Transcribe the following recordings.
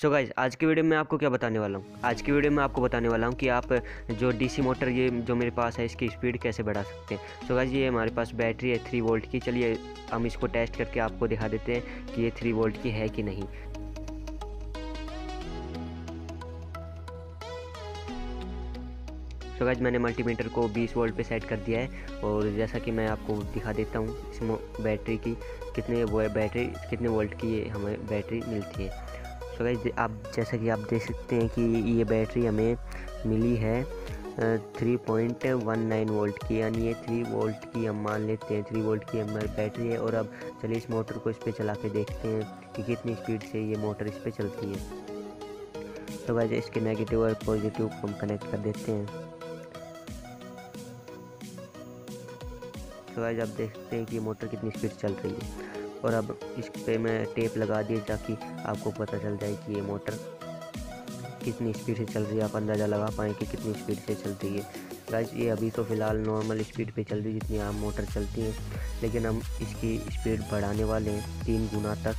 सो so guys आज की video में आपको क्या बताने वाला हूँ? आज की वीडियो में आपको बताने वाला हूँ कि आप जो डीसी मोटर ये जो मेरे पास है, इसकी स्पीड कैसे बढ़ा सकते हैं? सो गाइज़ ये हमारे पास बैटरी है थ्री वोल्ट की। चलिए, हम इसको टेस्ट करके आपको दिखा देते हैं कि ये थ्री वोल्ट की है कि नहीं। सो so गाइज़ मैंने मल्टीमीटर को 20 वोल्ट पे सेट कर दिया है और जैसा कि मैं आपको दिखा देता हूँ इस बैटरी की कितने वो बैटरी, कितने वोल्ट की हमें बैटरी मिलती है। सो गाइज़ आप जैसा कि आप देख सकते हैं कि ये बैटरी हमें मिली है three point one nine volt की। यानी ये थ्री वोल्ट की हम मान लेते हैं थ्री वोल्ट की हमारी बैटरी है। और अब चलिए इस मोटर को इस पर चला के देखते हैं कि कितनी स्पीड से ये मोटर इस पर चलती है। तो गाइज़ इसके नेगेटिव और पॉजिटिव को हम कनेक्ट कर देते हैं। तो गाइज़ आप देख सकते हैं कि मोटर कितनी स्पीड चल रही है। और अब इस पे मैं टेप लगा दी ताकि आपको पता चल जाए कि ये मोटर कितनी स्पीड से चल रही है। आप अंदाज़ा लगा पाएँ कि कितनी स्पीड से चल रही है। गाइज़ ये अभी तो फ़िलहाल नॉर्मल स्पीड पे चल रही है जितनी आम मोटर चलती है। लेकिन हम इसकी स्पीड बढ़ाने वाले हैं तीन गुना तक,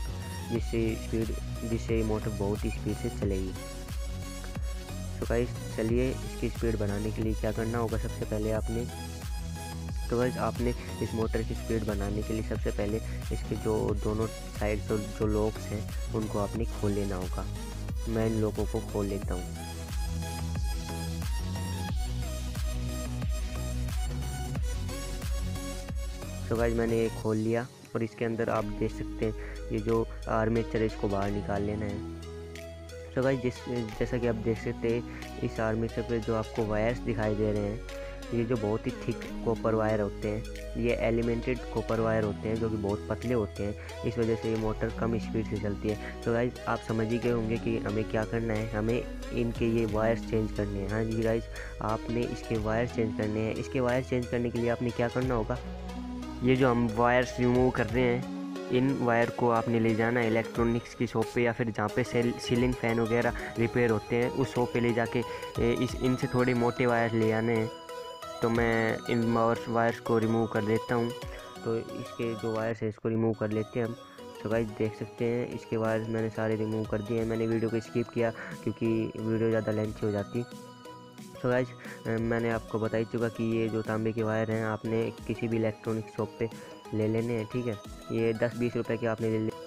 जिससे स्पीड, जिससे ये मोटर बहुत ही स्पीड से चलेगी। तो गाइज़ चलिए इसकी स्पीड बढ़ाने के लिए क्या करना होगा? सबसे पहले आपने तो वैसे आपने इस मोटर की स्पीड बनाने के लिए सबसे पहले इसके जो दोनों साइड जो जो लॉक्स हैं, उनको आपने खोल लेना होगा। मैं इन लोगों को खोल लेता हूँ। तो गाइज़ मैंने ये खोल लिया और इसके अंदर आप देख सकते हैं, ये जो आर्मेचर है, इसको बाहर निकाल लेना है। तो गाइज़ जिस, जैसा कि आप देख सकते हैं, इस आर्मेचर पे जो आपको वायर्स दिखाई दे रहे हैं ये जो बहुत ही थिक कॉपर वायर होते हैं, ये एलिमेंटेड कॉपर वायर होते हैं जो कि बहुत पतले होते हैं, इस वजह से ये मोटर कम स्पीड से चलती है। तो गाइज़ आप समझ ही गए होंगे कि हमें क्या करना है, हमें इनके ये वायर्स चेंज करने हैं। हाँ जी गाइज़ आपने इसके वायर्स चेंज करने हैं। इसके वायर चेंज करने के लिए आपने क्या करना होगा? ये जो हम वायर्स रिमूव कर रहे हैं, इन वायर को आपने ले जाना है इलेक्ट्रॉनिक्स की शॉप पे या फिर जहाँ पे सेल सीलिंग फ़ैन वगैरह रिपेयर होते हैं, उस शॉप पे ले जाके इस, इनसे थोड़े मोटे वायर ले आने हैं। तो मैं इन वायर्स को रिमूव कर देता हूँ। तो इसके जो वायर्स है, इसको रिमूव कर लेते हैं हम। तो गाइज़ देख सकते हैं, इसके वायर्स मैंने सारे रिमूव कर दिए हैं। मैंने वीडियो को स्किप किया क्योंकि वीडियो ज़्यादा लेंथी हो जाती। तो गाइज़ मैंने आपको बता ही चुका कि ये जो तांबे के वायर हैं, आपने किसी भी इलेक्ट्रॉनिक शॉप पे ले लेने हैं, ठीक है? ये दस बीस रुपए के आपने ले ले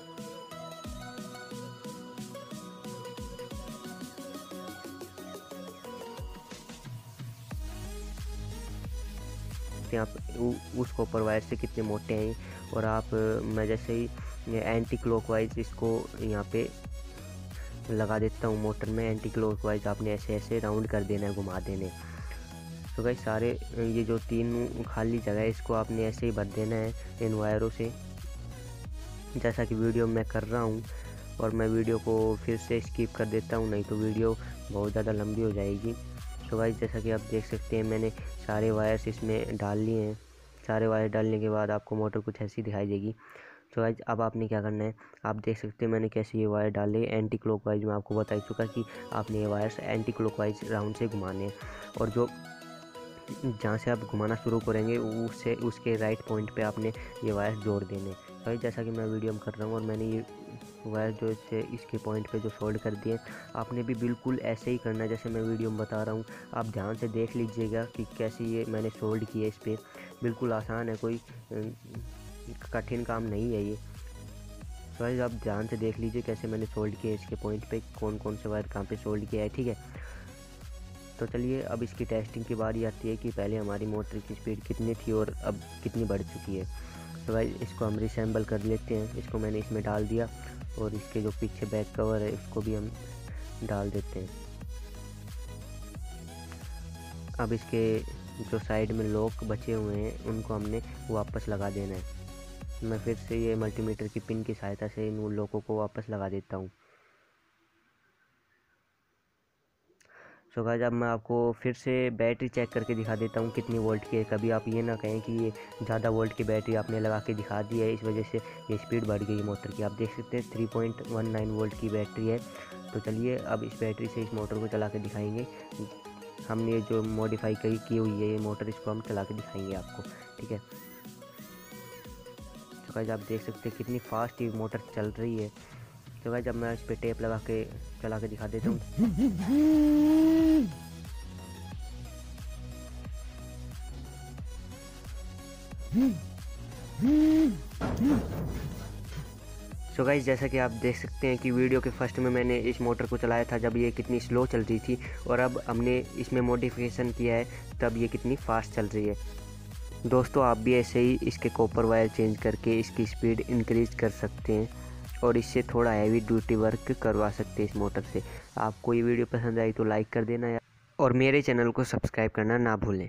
उस कॉपर वायर से कितने मोटे हैं और आप, मैं जैसे ही एंटी क्लॉकवाइज इसको यहाँ पे लगा देता हूँ मोटर में एंटी क्लॉकवाइज आपने ऐसे ऐसे राउंड कर देना है, घुमा देने तो भाई सारे, ये जो तीन खाली जगह है, इसको आपने ऐसे ही भर देना है इन वायरों से। जैसा कि वीडियो मैं कर रहा हूँ और मैं वीडियो को फिर से स्किप कर देता हूँ, नहीं तो वीडियो बहुत ज़्यादा लंबी हो जाएगी। तो भाई जैसा कि आप देख सकते हैं, मैंने सारे वायर्स इसमें डाल लिए हैं। सारे वायर डालने के बाद आपको मोटर कुछ ऐसी दिखाई देगी। तो आज अब आपने क्या करना है? आप देख सकते हैं मैंने कैसे ये वायर डाले। एंटी क्लॉकवाइज में आपको बता चुका कि आपने ये वायर्स एंटी क्लॉकवाइज राउंड से घुमाने हैं। और जो जहाँ से आप घुमाना शुरू करेंगे, उससे, उसके राइट पॉइंट पे आपने ये वायर जोड़ देने भाई जैसा कि मैं वीडियो में कर रहा हूँ और मैंने ये वायर जो इससे इसके पॉइंट पे जो सोल्ड कर दिए आपने भी बिल्कुल ऐसे ही करना है, जैसे मैं वीडियो में बता रहा हूँ। आप ध्यान से देख लीजिएगा कि कैसे ये मैंने सोल्ड किया इस पर बिल्कुल आसान है, कोई कठिन काम नहीं है ये। तो आप ध्यान से देख लीजिए कैसे मैंने सोल्ड किया इसके पॉइंट पे कौन कौन से वायर कहाँ पे सोल्ड किया है, ठीक है? तो चलिए, अब इसकी टेस्टिंग की बारी आती है कि पहले हमारी मोटर की स्पीड कितनी थी और अब कितनी बढ़ चुकी है। तो भाई इसको हम रिसेंबल कर लेते हैं। इसको मैंने इसमें डाल दिया और इसके जो पीछे बैक कवर है उसको भी हम डाल देते हैं। अब इसके जो साइड में लॉक बचे हुए हैं, उनको हमने वापस लगा देना है। मैं फिर से ये मल्टीमीटर की पिन की सहायता से इन लोगों को वापस लगा देता हूँ। सो so गाइज़ अब मैं आपको फिर से बैटरी चेक करके दिखा देता हूँ कितनी वोल्ट की है। कभी आप ये ना कहें कि ये ज़्यादा वोल्ट की बैटरी आपने लगा के दिखा दी है, इस वजह से ये स्पीड बढ़ गई मोटर की। आप देख सकते हैं three point one nine volt की बैटरी है। तो चलिए अब इस बैटरी से इस मोटर को चला के दिखाएँगे। हमने जो मॉडिफाई करी, की हुई है ये मोटर इसको हम चला के दिखाएँगे आपको, ठीक है? तो गाइज़ आप देख सकते हैं कितनी फास्ट ये मोटर चल रही है। तो भाई जब मैं इस पर टेप लगा के, चला के दिखा देता हूँ। सो so गाइज़ जैसा कि आप देख सकते हैं कि वीडियो के फ़र्स्ट में मैंने इस मोटर को चलाया था जब ये कितनी स्लो चल रही थी और अब हमने इसमें मॉडिफिकेशन किया है, तब ये कितनी फास्ट चल रही है। दोस्तों, आप भी ऐसे ही इसके कॉपर वायर चेंज करके इसकी स्पीड इंक्रीज कर सकते हैं और इससे थोड़ा हैवी ड्यूटी वर्क करवा सकते हैं इस मोटर से। आपको ये वीडियो पसंद आई तो लाइक कर देना और मेरे चैनल को सब्सक्राइब करना ना भूलें।